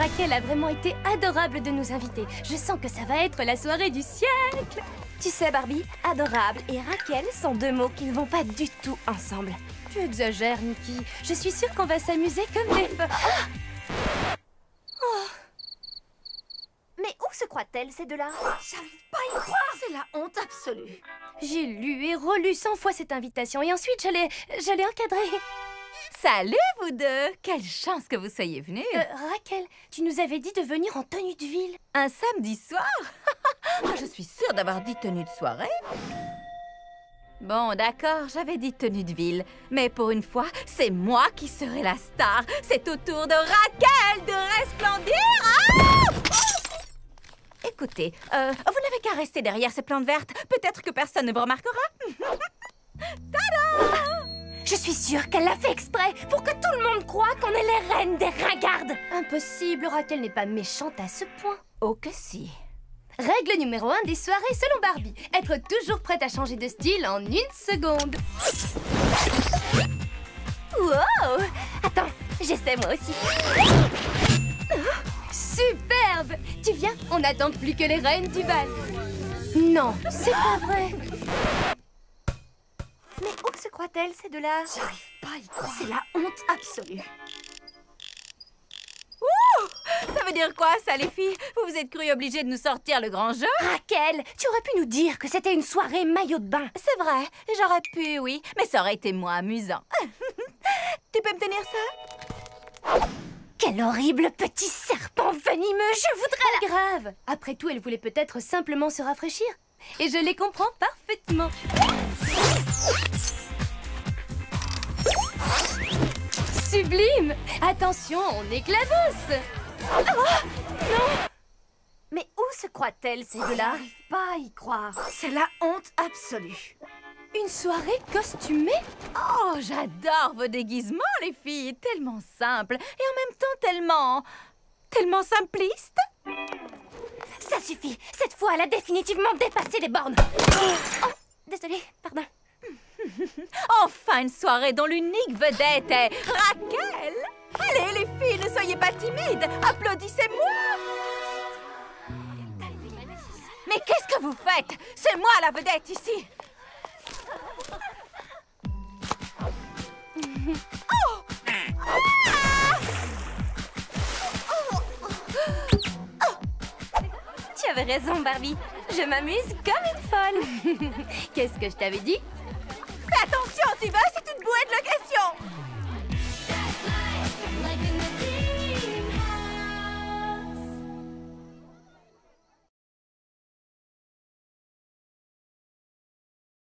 Raquel a vraiment été adorable de nous inviter. Je sens que ça va être la soirée du siècle. Tu sais, Barbie, adorable et Raquel sont deux mots qui ne vont pas du tout ensemble. Tu exagères, Nikki. Je suis sûre qu'on va s'amuser comme des... Oh oh. Mais où se croient-elles, ces deux-là? J'arrive pas à y croire, c'est la honte absolue. J'ai lu et relu cent fois cette invitation et ensuite j'allais... j'allais encadrer. Salut, vous deux Quelle chance que vous soyez venus euh, Raquel, tu nous avais dit de venir en tenue de ville. Un samedi soir? Ah, Je suis sûre d'avoir dit tenue de soirée. Bon, d'accord, j'avais dit tenue de ville. Mais pour une fois, c'est moi qui serai la star. C'est au tour de Raquel de resplendir. Ah Écoutez, euh, vous n'avez qu'à rester derrière ces plantes vertes. Peut-être que personne ne vous remarquera. Je suis sûre qu'elle l'a fait exprès pour que tout le monde croit qu'on est les reines des ringardes. Impossible, Raquel n'est pas méchante à ce point. Oh que si. Règle numéro 1 des soirées selon Barbie. Être toujours prête à changer de style en une seconde. Wow Attends, j'essaie moi aussi. Superbe Tu viens On n'attend plus que les reines du bal. Non, c'est pas vrai. Croient-elles, ces deux-là J'arrive pas à y croire. C'est la honte absolue. Ouh Ça veut dire quoi, ça, les filles? Vous vous êtes cru obligées de nous sortir le grand jeu? Raquel, tu aurais pu nous dire que c'était une soirée maillot de bain. C'est vrai, j'aurais pu, oui. Mais ça aurait été moins amusant. tu peux me tenir ça? Quel horrible petit serpent venimeux Je voudrais la... Grave Après tout, elle voulait peut-être simplement se rafraîchir. Et je les comprends parfaitement. Sublime. Attention, on éclabousse. Oh, Non. Mais où se croient-elles, ces deux-là pas à y croire? C'est la honte absolue. Une soirée costumée? Oh, j'adore vos déguisements, les filles. Tellement simples et en même temps tellement... tellement simplistes Ça suffit. Cette fois, elle a définitivement dépassé les bornes. Oh, désolée, pardon. enfin une soirée dont l'unique vedette est Raquel. Allez, les filles, ne soyez pas timides. Applaudissez-moi. Mais qu'est-ce que vous faites? C'est moi la vedette ici. Tu avais raison, Barbie. Je m'amuse comme une folle. Qu'est-ce que je t'avais dit? Attention, tu vas,